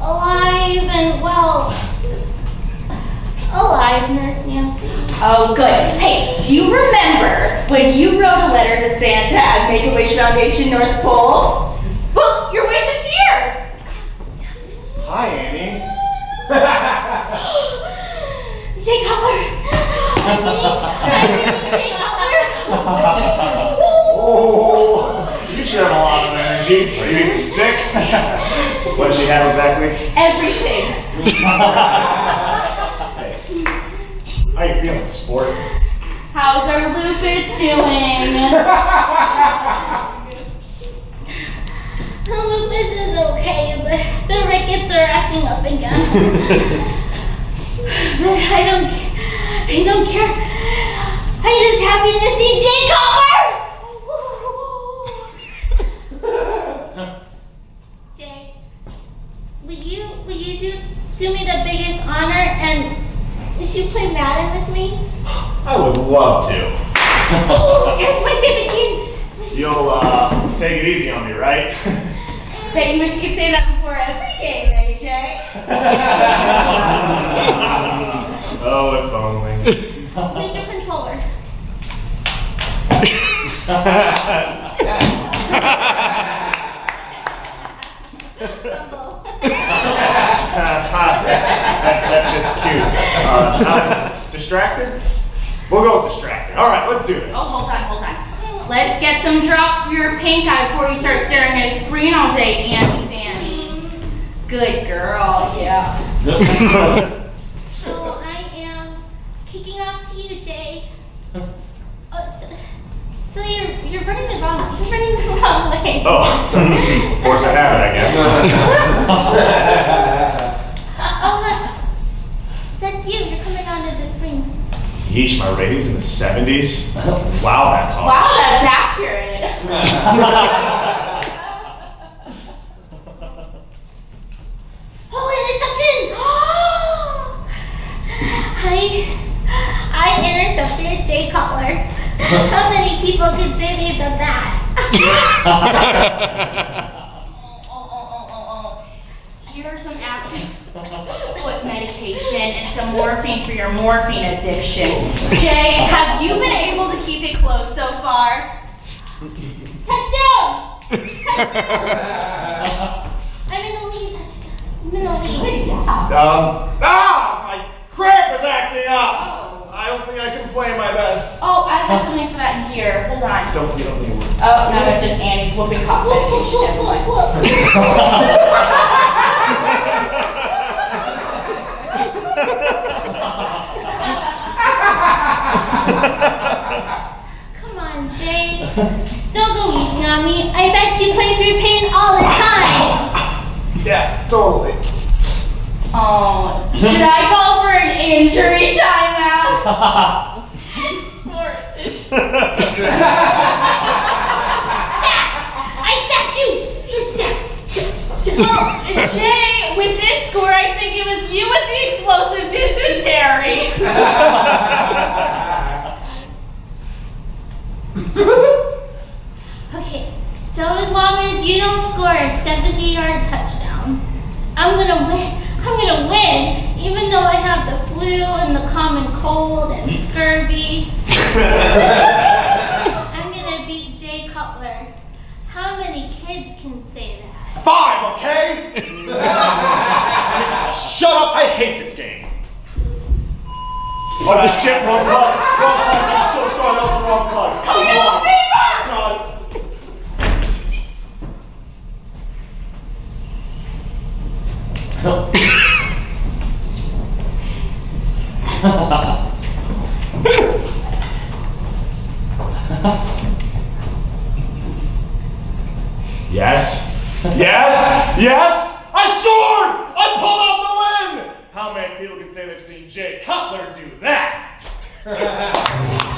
alive and well. Alive, Nurse Nancy. Oh, good. Hey, do you remember when you wrote a letter to Santa at Make-A-Wish Foundation North Pole? Well, your wish is here. Hi, Annie. Jay Cutler. Annie. Jay Cutler. lot. Are you even sick? what does she have exactly? Everything. Hey, how you feeling, sport? How's our lupus doing? The lupus is okay, but the rickets are acting up again. but I don't, I don't care. I'm just happy to see Jay Cutler. Jay, will you, will you do, do me the biggest honor and would you play Madden with me? I would love to. Oh, that's my favorite game. You'll uh, take it easy on me, right? Bet you wish you could say that before every game, Jay? oh, if only. Your controller? Rumble. that, that shit's cute. Uh, now it's distracted? We'll go with distracted. All right, let's do this. Oh, hold on, hold on. Let's get some drops for your pink eye before you start staring at a screen all day, Annie Fanny. Good girl, yeah. So I am kicking off to you, Jay. Oh, so, so you're you're running the wrong you're running the wrong way. Oh, so force of habit, I guess. Uh, oh look, that's you. You're coming onto the screen. Yeesh, my ratings in the 70s? Wow, that's harsh. Wow, that's accurate. Oh, interception! I I intercepted Jay Cutler. How many people could say they've done that? Oh, oh, oh, oh, oh. Here are some active foot medication and some morphine for your morphine addiction. Jay, have you been able to keep it close so far? Touchdown! Touchdown! I'm in the lead. I'm in the lead. Um, ah, my cramp is acting up. I don't think I can play my best. Oh, I have something for that in here. Hold on. Don't, you don't need Oh, no, it's just Annie's whooping cough medication. Never mind. Come on, Jay. Don't go easy on me. I bet you play through pain all the time. Yeah, totally. Oh, should I call for an injury timeout? I stacked you. You're stacked. Stacked. Stacked. Oh, Jay, with this score, I think it was you with the explosive dysentery. Okay, so as long as you don't score a 70-yard touchdown, I'm gonna win. I'm gonna win, even though I have the flu and the common cold and scurvy. I'm gonna beat Jay Cutler. How many kids can say that? Five, okay? Shut up, I hate this game. Oh, the shit, wrong plug. Wrong plug, I'm so sorry, that was the wrong plug. Come Yellow on. fever! God. Yes. Yes. Yes. I scored. I pulled out the win. How many people can say they've seen Jay Cutler do that?